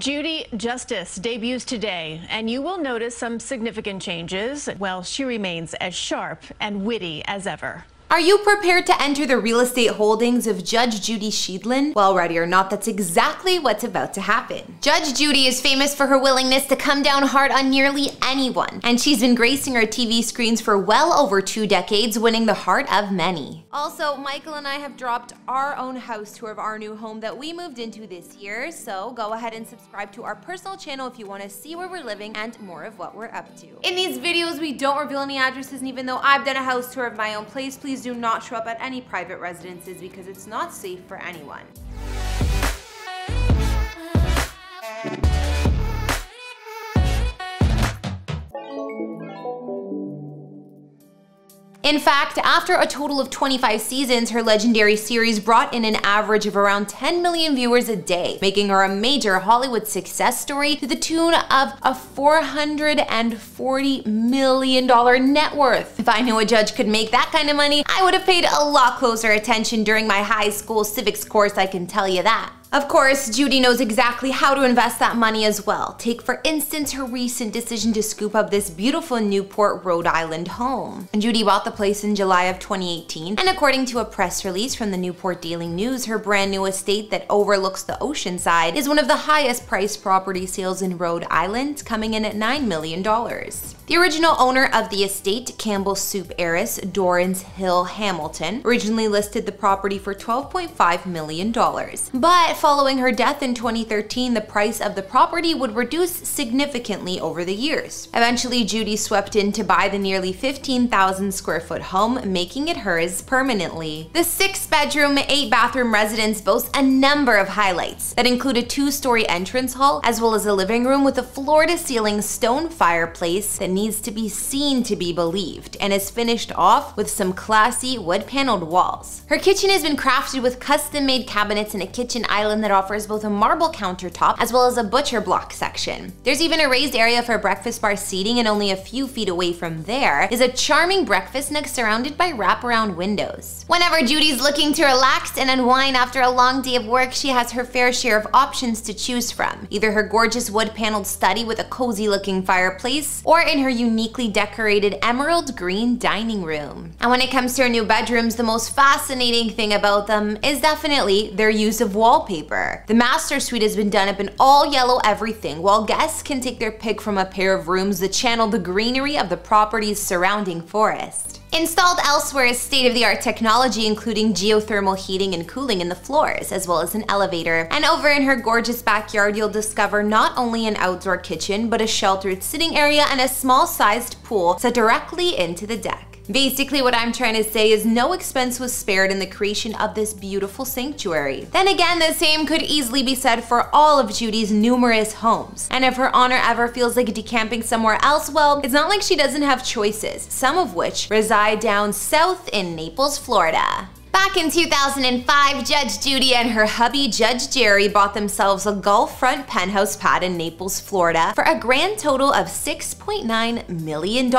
Judy Justice debuts today, and you will notice some significant changes. Well, she remains as sharp and witty as ever. Are you prepared to enter the real estate holdings of Judge Judy Sheindlin? Well, ready or not, that's exactly what's about to happen. Judge Judy is famous for her willingness to come down hard on nearly anyone, and she's been gracing our TV screens for well over two decades, winning the heart of many. Also, Michael and I have dropped our own house tour of our new home that we moved into this year, so go ahead and subscribe to our personal channel if you want to see where we're living and more of what we're up to. In these videos, we don't reveal any addresses, and even though I've done a house tour of my own place, please do not show up at any private residences because it's not safe for anyone. In fact, after a total of 25 seasons, her legendary series brought in an average of around 10 million viewers a day, making her a major Hollywood success story to the tune of a $440 million net worth. If I knew a judge could make that kind of money, I would have paid a lot closer attention during my high school civics course, I can tell you that. Of course, Judy knows exactly how to invest that money as well. Take for instance her recent decision to scoop up this beautiful Newport, Rhode Island home. Judy bought the place in July of 2018, and according to a press release from the Newport Daily News, her brand new estate that overlooks the ocean side is one of the highest priced property sales in Rhode Island, coming in at $9 million. The original owner of the estate, Campbell Soup heiress Dorrance Hill Hamilton, originally listed the property for $12.5 million. But following her death in 2013, the price of the property would reduce significantly over the years. Eventually, Judy swept in to buy the nearly 15,000 square foot home, making it hers permanently. The six bedroom, eight bathroom residence boasts a number of highlights that include a two story entrance hall, as well as a living room with a floor to ceiling stone fireplace that needs to be seen to be believed and is finished off with some classy wood paneled walls. Her kitchen has been crafted with custom made cabinets and a kitchen island that offers both a marble countertop as well as a butcher block section. There's even a raised area for breakfast bar seating and only a few feet away from there is a charming breakfast nook surrounded by wraparound windows. Whenever Judy's looking to relax and unwind after a long day of work, she has her fair share of options to choose from. Either her gorgeous wood paneled study with a cozy looking fireplace, or in her uniquely decorated emerald green dining room. And when it comes to her new bedrooms, the most fascinating thing about them is definitely their use of wallpaper. The master suite has been done up in all yellow everything, while guests can take their pick from a pair of rooms that channel the greenery of the property's surrounding forest. Installed elsewhere is state-of-the-art technology including geothermal heating and cooling in the floors, as well as an elevator. And over in her gorgeous backyard, you'll discover not only an outdoor kitchen, but a sheltered sitting area and a small-sized pool set directly into the deck. Basically, what I'm trying to say is no expense was spared in the creation of this beautiful sanctuary. Then again, the same could easily be said for all of Judy's numerous homes. And if her honor ever feels like decamping somewhere else, well, it's not like she doesn't have choices, some of which reside down south in Naples, Florida. Back in 2005, Judge Judy and her hubby, Judge Jerry, bought themselves a Gulf front penthouse pad in Naples, Florida for a grand total of $6.9 million.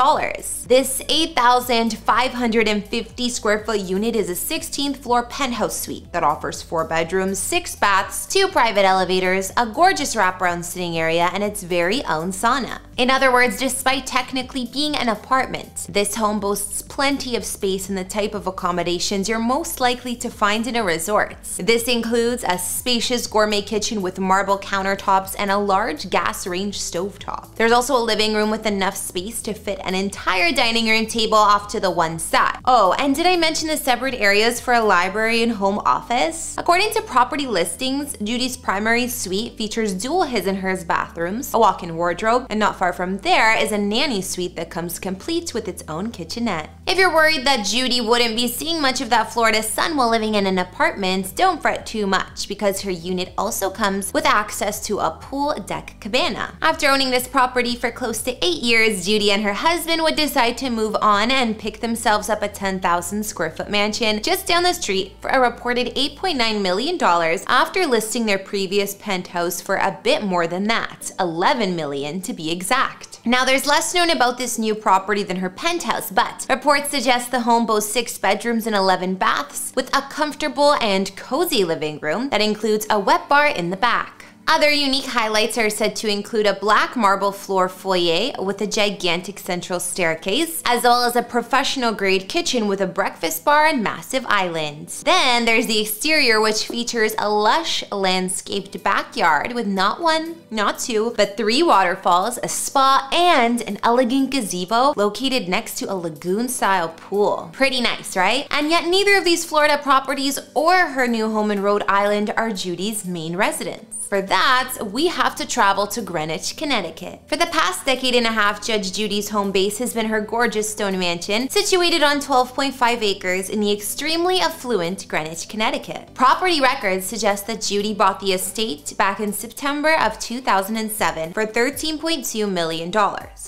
This 8,550 square foot unit is a 16th floor penthouse suite that offers four bedrooms, six baths, two private elevators, a gorgeous wraparound sitting area, and its very own sauna. In other words, despite technically being an apartment, this home boasts plenty of space and the type of accommodations you're most most likely to find in a resort. This includes a spacious gourmet kitchen with marble countertops and a large gas range stovetop. There's also a living room with enough space to fit an entire dining room table off to the one side. Oh, and did I mention the separate areas for a library and home office? According to property listings, Judy's primary suite features dual his and hers bathrooms, a walk-in wardrobe, and not far from there is a nanny suite that comes complete with its own kitchenette. If you're worried that Judy wouldn't be seeing much of that Florida Florida sun while living in an apartment, don't fret too much because her unit also comes with access to a pool deck cabana. After owning this property for close to 8 years, Judy and her husband would decide to move on and pick themselves up a 10,000 square foot mansion just down the street for a reported $8.9 million after listing their previous penthouse for a bit more than that, 11 million to be exact. Now, there's less known about this new property than her penthouse, but reports suggest the home boasts six bedrooms and 11 baths with a comfortable and cozy living room that includes a wet bar in the back. Other unique highlights are said to include a black marble floor foyer with a gigantic central staircase, as well as a professional grade kitchen with a breakfast bar and massive islands. Then there's the exterior, which features a lush landscaped backyard with not one, not two, but three waterfalls, a spa, and an elegant gazebo located next to a lagoon style pool. Pretty nice, right? And yet neither of these Florida properties or her new home in Rhode Island are Judy's main residence. For that, we have to travel to Greenwich, Connecticut. For the past decade and a half, Judge Judy's home base has been her gorgeous stone mansion, situated on 12.5 acres in the extremely affluent Greenwich, Connecticut. Property records suggest that Judy bought the estate back in September of 2007 for $13.2 million.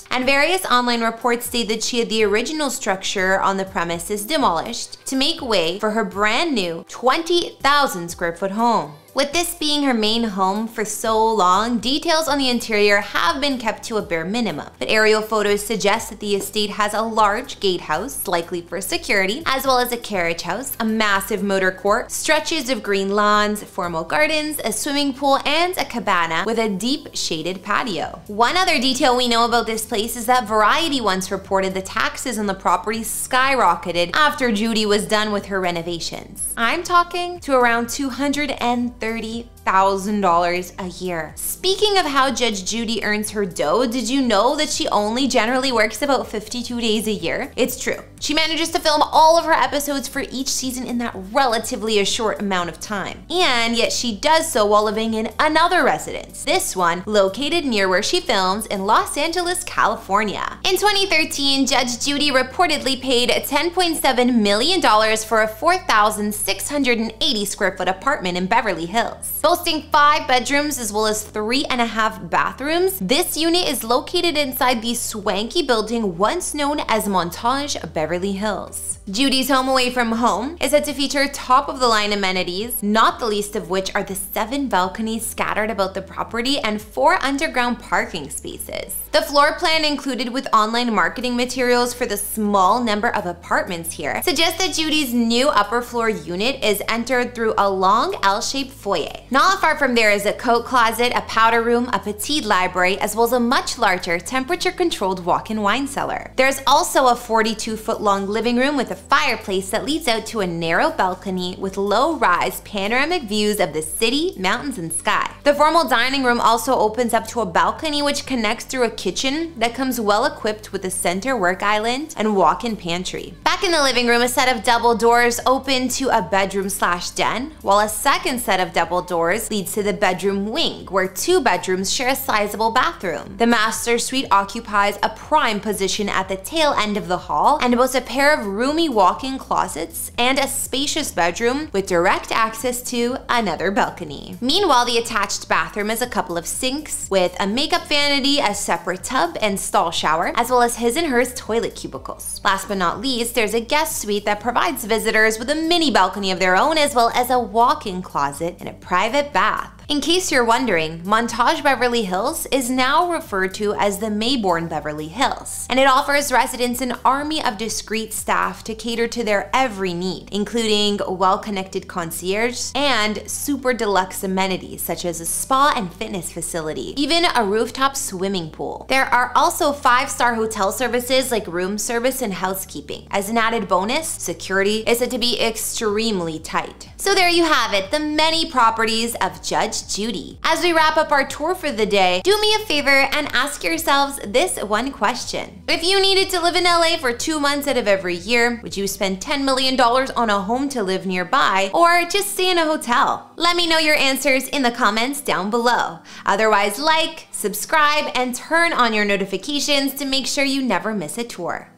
And various online reports state that she had the original structure on the premises demolished to make way for her brand new 20,000 square foot home. With this being her main home for so long, details on the interior have been kept to a bare minimum. But aerial photos suggest that the estate has a large gatehouse, likely for security, as well as a carriage house, a massive motor court, stretches of green lawns, formal gardens, a swimming pool, and a cabana with a deep shaded patio. One other detail we know about this place is that Variety once reported the taxes on the property skyrocketed after Judy was done with her renovations. I'm talking to around 230 30 $30,000 a year. Speaking of how Judge Judy earns her dough, did you know that she only generally works about 52 days a year? It's true. She manages to film all of her episodes for each season in that relatively a short amount of time. And yet she does so while living in another residence, this one located near where she films in Los Angeles, California. In 2013, Judge Judy reportedly paid $10.7 million for a 4,680 square foot apartment in Beverly Hills. Boasting five bedrooms as well as three and a half bathrooms, this unit is located inside the swanky building once known as Montage Beverly Hills. Judy's home away from home is said to feature top of the line amenities, not the least of which are the seven balconies scattered about the property and four underground parking spaces. The floor plan included with online marketing materials for the small number of apartments here suggests that Judy's new upper floor unit is entered through a long L-shaped foyer. Not far from there is a coat closet, a powder room, a petite library, as well as a much larger temperature-controlled walk-in wine cellar. There's also a 42-foot long living room with a fireplace that leads out to a narrow balcony with low-rise panoramic views of the city, mountains, and sky. The formal dining room also opens up to a balcony which connects through a kitchen that comes well equipped with a center work island and walk-in pantry. Back in the living room, a set of double doors open to a bedroom slash den, while a second set of double doors leads to the bedroom wing, where two bedrooms share a sizable bathroom. The master suite occupies a prime position at the tail end of the hall and boasts a pair of roomy walk-in closets, and a spacious bedroom with direct access to another balcony. Meanwhile, the attached bathroom is a couple of sinks with a makeup vanity, a separate tub and stall shower, as well as his and hers toilet cubicles. Last but not least, there's a guest suite that provides visitors with a mini balcony of their own, as well as a walk-in closet and a private bath. In case you're wondering, Montage Beverly Hills is now referred to as the Maybourne Beverly Hills, and it offers residents an army of discreet staff to cater to their every need, including well-connected concierge and super deluxe amenities such as a spa and fitness facility, even a rooftop swimming pool. There are also five-star hotel services like room service and housekeeping. As an added bonus, security is said to be extremely tight. So there you have it, the many properties of Judy. As we wrap up our tour for the day, do me a favor and ask yourselves this one question. If you needed to live in LA for two months out of every year, would you spend $10 million on a home to live nearby or just stay in a hotel? Let me know your answers in the comments down below. Otherwise, like, subscribe, and turn on your notifications to make sure you never miss a tour.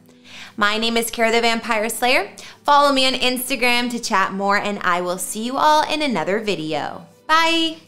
My name is Kara the Vampire Slayer. Follow me on Instagram to chat more, and I will see you all in another video. Bye!